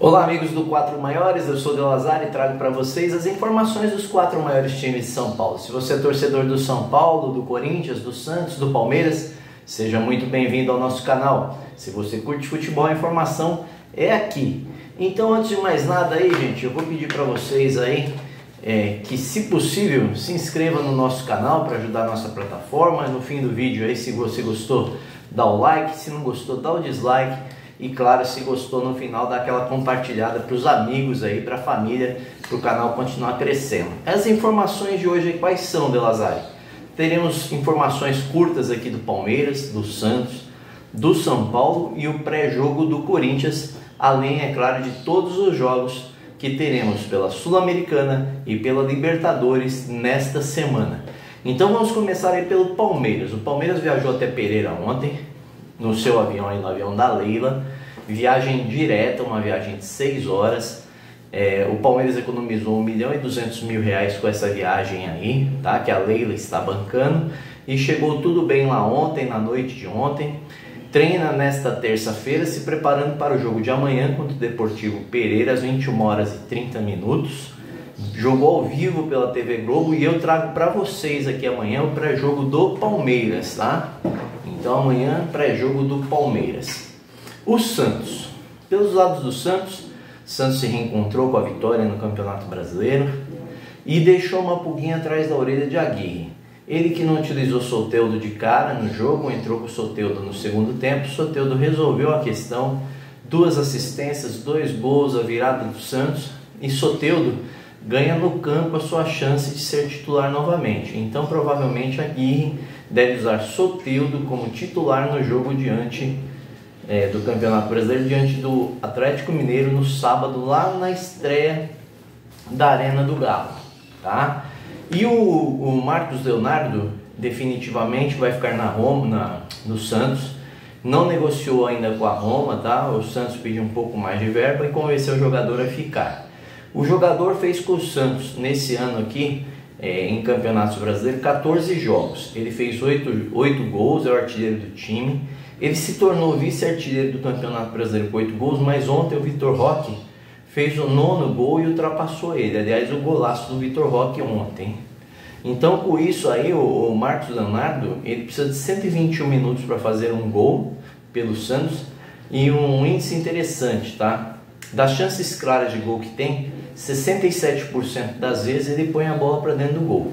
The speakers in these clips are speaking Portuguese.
Olá amigos do Quatro Maiores, eu sou Delazar e trago para vocês as informações dos quatro maiores times de São Paulo. Se você é torcedor do São Paulo, do Corinthians, do Santos, do Palmeiras, seja muito bem-vindo ao nosso canal. Se você curte futebol, a informação é aqui. Então, antes de mais nada aí, gente, eu vou pedir para vocês aí é, que, se possível, se inscreva no nosso canal para ajudar a nossa plataforma. No fim do vídeo aí, se você gostou, dá o like, se não gostou, dá o dislike e claro, se gostou no final, dá aquela compartilhada para os amigos aí, para a família, para o canal continuar crescendo. As informações de hoje quais são, Delazari? Teremos informações curtas aqui do Palmeiras, do Santos, do São Paulo e o pré-jogo do Corinthians, além, é claro, de todos os jogos que teremos pela Sul-Americana e pela Libertadores nesta semana. Então vamos começar aí pelo Palmeiras. O Palmeiras viajou até Pereira ontem, no seu avião aí no avião da Leila. Viagem direta, uma viagem de 6 horas. É, o Palmeiras economizou 1 milhão e 200 mil reais com essa viagem aí, tá? Que a Leila está bancando. E chegou tudo bem lá ontem, na noite de ontem. Treina nesta terça-feira, se preparando para o jogo de amanhã contra o Deportivo Pereira, às 21 horas e 30 minutos. Jogou ao vivo pela TV Globo e eu trago para vocês aqui amanhã o pré-jogo do Palmeiras, tá? Então amanhã pré-jogo do Palmeiras. O Santos. Pelos lados do Santos, Santos se reencontrou com a vitória no Campeonato Brasileiro e deixou uma pulguinha atrás da orelha de Aguirre. Ele que não utilizou Soteudo de cara no jogo, entrou com Soteudo no segundo tempo. Soteudo resolveu a questão, duas assistências, dois gols, a virada do Santos e Soteudo ganha no campo a sua chance de ser titular novamente. Então provavelmente Aguirre deve usar Soteldo como titular no jogo diante é, do Campeonato Brasileiro, diante do Atlético Mineiro no sábado, lá na estreia da Arena do Galo. Tá? E o, o Marcos Leonardo definitivamente vai ficar na Roma, na, no Santos. Não negociou ainda com a Roma, tá? O Santos pediu um pouco mais de verba e convenceu o jogador a ficar. O jogador fez com o Santos nesse ano aqui é, em campeonatos brasileiros 14 jogos. Ele fez 8, 8 gols, é o artilheiro do time. Ele se tornou vice-artilheiro do Campeonato Brasileiro com 8 gols, mas ontem o Vitor Roque fez o nono gol e ultrapassou ele. Aliás, o golaço do Vitor Roque ontem. Então, com isso aí, o, o Marcos Leonardo, ele precisa de 121 minutos para fazer um gol pelo Santos e um índice interessante, tá? Das chances claras de gol que tem, 67% das vezes ele põe a bola para dentro do gol.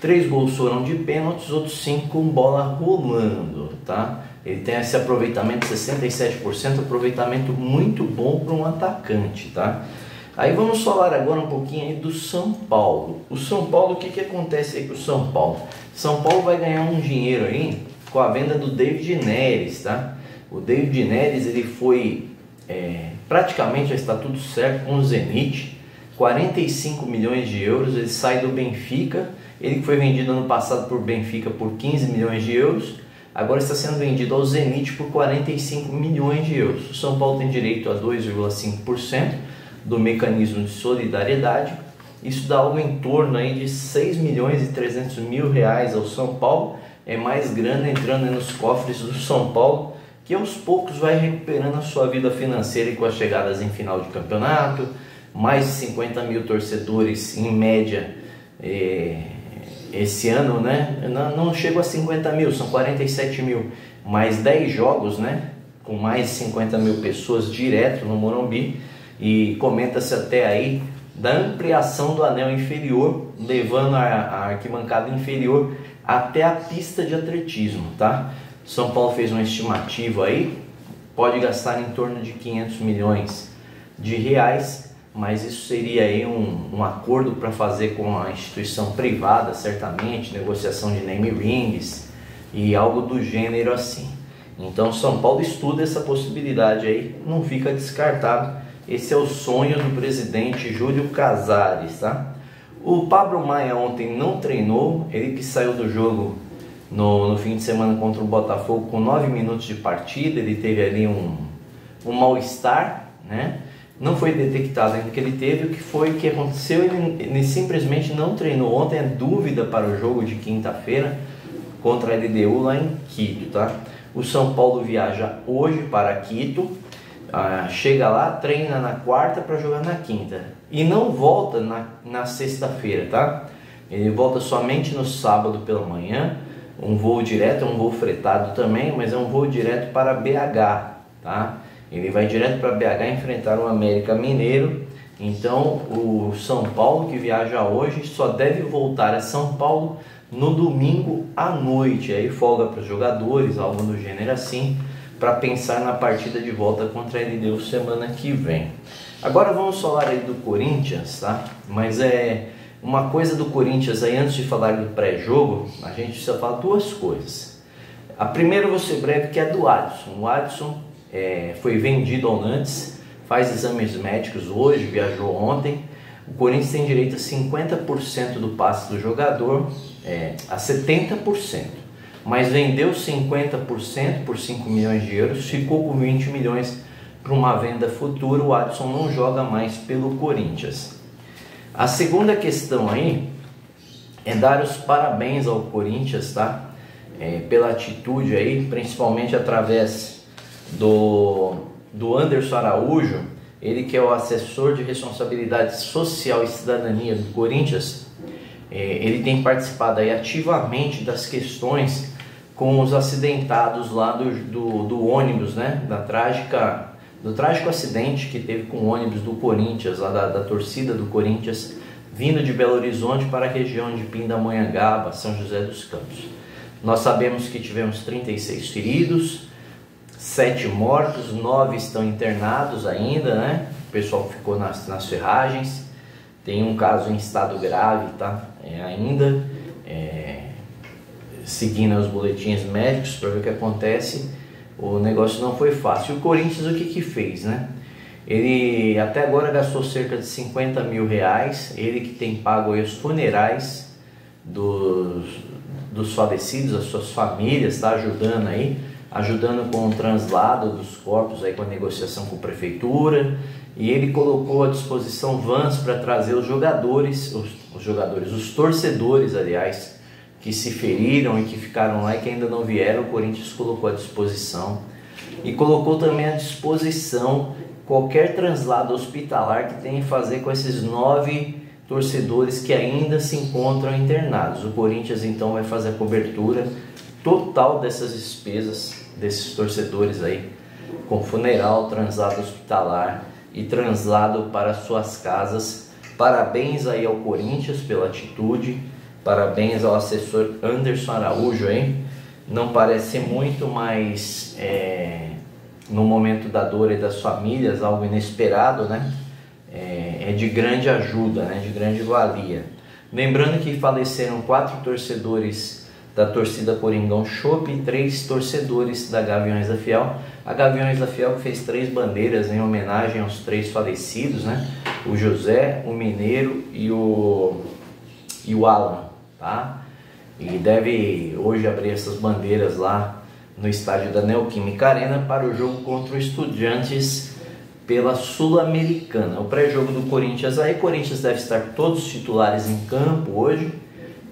Três gols foram de pênaltis, outros cinco com bola rolando, tá? Ele tem esse aproveitamento 67%, aproveitamento muito bom para um atacante, tá? Aí vamos falar agora um pouquinho aí do São Paulo. O São Paulo, o que, que acontece aí com o São Paulo? São Paulo vai ganhar um dinheiro aí com a venda do David Neres, tá? O David Neres ele foi é, praticamente já está tudo certo com o Zenit. 45 milhões de euros, ele sai do Benfica, ele foi vendido ano passado por Benfica por 15 milhões de euros, agora está sendo vendido ao Zenit por 45 milhões de euros. O São Paulo tem direito a 2,5% do mecanismo de solidariedade, isso dá algo em torno aí de 6 milhões e 300 mil reais ao São Paulo, é mais grana entrando nos cofres do São Paulo, que aos poucos vai recuperando a sua vida financeira com as chegadas em final de campeonato, mais de 50 mil torcedores em média é, esse ano, né? Não, não chegou a 50 mil, são 47 mil, mais 10 jogos, né? Com mais de 50 mil pessoas direto no Morumbi e comenta-se até aí da ampliação do anel inferior, levando a, a arquibancada inferior até a pista de atletismo, tá? São Paulo fez uma estimativa aí, pode gastar em torno de 500 milhões de reais mas isso seria aí um, um acordo para fazer com a instituição privada, certamente, negociação de name rings e algo do gênero assim. Então São Paulo estuda essa possibilidade aí, não fica descartado. Esse é o sonho do presidente Júlio Casares, tá? O Pablo Maia ontem não treinou, ele que saiu do jogo no, no fim de semana contra o Botafogo com 9 minutos de partida, ele teve ali um, um mal-estar, né? Não foi detectado ainda que ele teve. O que foi que aconteceu? Ele, ele simplesmente não treinou ontem. É dúvida para o jogo de quinta-feira contra a LDU lá em Quito, tá? O São Paulo viaja hoje para Quito. Ah, chega lá, treina na quarta para jogar na quinta e não volta na, na sexta-feira, tá? Ele volta somente no sábado pela manhã, um voo direto, um voo fretado também, mas é um voo direto para BH, tá? Ele vai direto para BH enfrentar o América Mineiro. Então, o São Paulo que viaja hoje só deve voltar a São Paulo no domingo à noite. Aí folga para os jogadores, algo do gênero assim, para pensar na partida de volta contra a LDU semana que vem. Agora vamos falar aí do Corinthians, tá? Mas é uma coisa do Corinthians aí, antes de falar do pré-jogo, a gente precisa falar duas coisas. A primeira, ser breve, que é do Adson. O Adson é, foi vendido ao Nantes, faz exames médicos hoje, viajou ontem. O Corinthians tem direito a 50% do passe do jogador, é, a 70%. Mas vendeu 50% por 5 milhões de euros, ficou com 20 milhões para uma venda futura. O Adson não joga mais pelo Corinthians. A segunda questão aí é dar os parabéns ao Corinthians, tá? É, pela atitude aí, principalmente através do, do Anderson Araújo, ele que é o assessor de responsabilidade social e cidadania do Corinthians, é, ele tem participado aí ativamente das questões com os acidentados lá do, do, do ônibus, né? Da trágica do trágico acidente que teve com o ônibus do Corinthians, lá da, da torcida do Corinthians, vindo de Belo Horizonte para a região de Pindamonhangaba, São José dos Campos. Nós sabemos que tivemos 36 feridos, 7 mortos, 9 estão internados ainda, né? O pessoal ficou nas, nas ferragens. Tem um caso em estado grave, tá? É, ainda, é, seguindo os boletins médicos para ver o que acontece o negócio não foi fácil. E o Corinthians o que, que fez, né? Ele até agora gastou cerca de 50 mil reais, ele que tem pago os funerais dos, dos falecidos, as suas famílias, está ajudando aí, ajudando com o translado dos corpos aí com a negociação com a prefeitura, e ele colocou à disposição vans para trazer os jogadores, os, os jogadores, os torcedores, aliás, que se feriram e que ficaram lá e que ainda não vieram, o Corinthians colocou à disposição. E colocou também à disposição qualquer translado hospitalar que tenha a fazer com esses nove torcedores que ainda se encontram internados. O Corinthians então vai fazer a cobertura total dessas despesas desses torcedores aí, com funeral, translado hospitalar e translado para suas casas. Parabéns aí ao Corinthians pela atitude Parabéns ao assessor Anderson Araújo, hein? Não parece muito, mas é, no momento da dor e das famílias, algo inesperado, né? É, é de grande ajuda, né? De grande valia. Lembrando que faleceram quatro torcedores da torcida Coringão Chopp e três torcedores da Gaviões da Fiel. A Gaviões da Fiel fez três bandeiras em homenagem aos três falecidos, né? O José, o Mineiro e o, e o Alan tá? E deve hoje abrir essas bandeiras lá no estádio da Neoquímica Arena para o jogo contra o Estudiantes pela Sul-Americana. O pré-jogo do Corinthians aí, Corinthians deve estar todos os titulares em campo hoje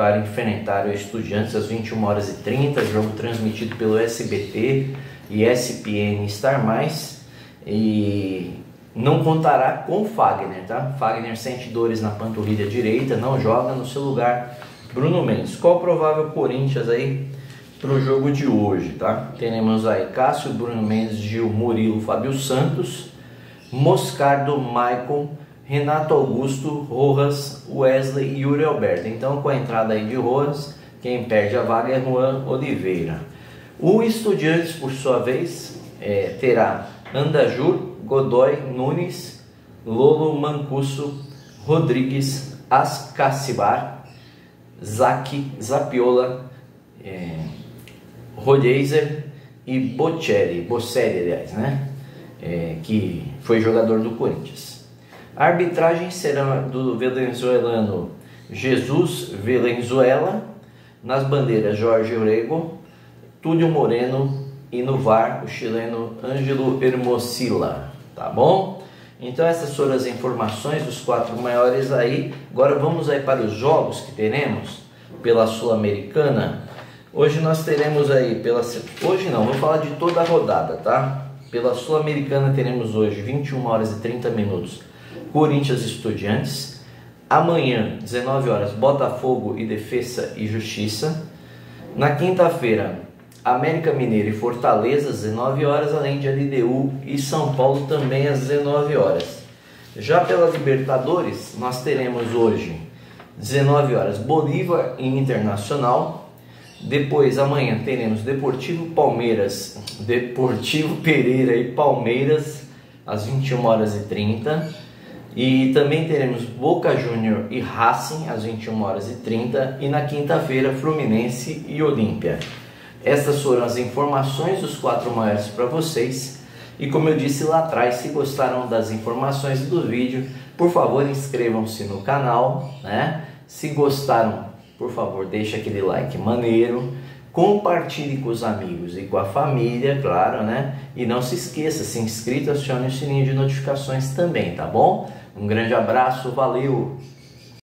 para enfrentar o Estudiantes às 21 horas e 30, jogo transmitido pelo SBT e SPN Star Mais. E não contará com Fagner, tá? Fagner sente dores na panturrilha direita, não joga no seu lugar Bruno Mendes, qual o provável Corinthians aí para o jogo de hoje, tá? Teremos aí Cássio, Bruno Mendes, Gil, Murilo, Fábio Santos, Moscardo, Maicon, Renato Augusto, Rojas, Wesley e Yuri Alberto. Então, com a entrada aí de Rojas, quem perde a vaga é Juan Oliveira. O Estudiantes, por sua vez, é, terá Andajur, Godoy, Nunes, Lolo, Mancuso, Rodrigues, Ascacibar, Zac, Zapiola, é, Rodeiser e Bocelli, Bocelli aliás, né? É, que foi jogador do Corinthians. A arbitragem será do venezuelano Jesus Valenzuela, nas bandeiras Jorge Orego, Túlio Moreno e no VAR o chileno Ângelo Hermosilla, tá bom? Então essas foram as informações dos quatro maiores aí. Agora vamos aí para os jogos que teremos pela Sul-Americana. Hoje nós teremos aí pela hoje não, vou falar de toda a rodada, tá? Pela Sul-Americana teremos hoje 21 horas e 30 minutos Corinthians Estudiantes. Amanhã, 19 horas, Botafogo e Defesa e Justiça. Na quinta-feira, América Mineiro e Fortaleza, às 19 horas, além de LDU e São Paulo também às 19 horas. Já pela Libertadores, nós teremos hoje, 19 horas, Bolívar e Internacional. Depois, amanhã, teremos Deportivo Palmeiras, Deportivo Pereira e Palmeiras, às 21 horas e 30. E também teremos Boca Júnior e Racing às 21 horas e 30 e na quinta-feira Fluminense e Olímpia. Estas foram as informações dos quatro maiores para vocês. E como eu disse lá atrás, se gostaram das informações do vídeo, por favor inscrevam-se no canal, né? Se gostaram, por favor, deixe aquele like maneiro compartilhe com os amigos e com a família, claro, né? E não se esqueça, se inscrito, acione o sininho de notificações também, tá bom? Um grande abraço, valeu!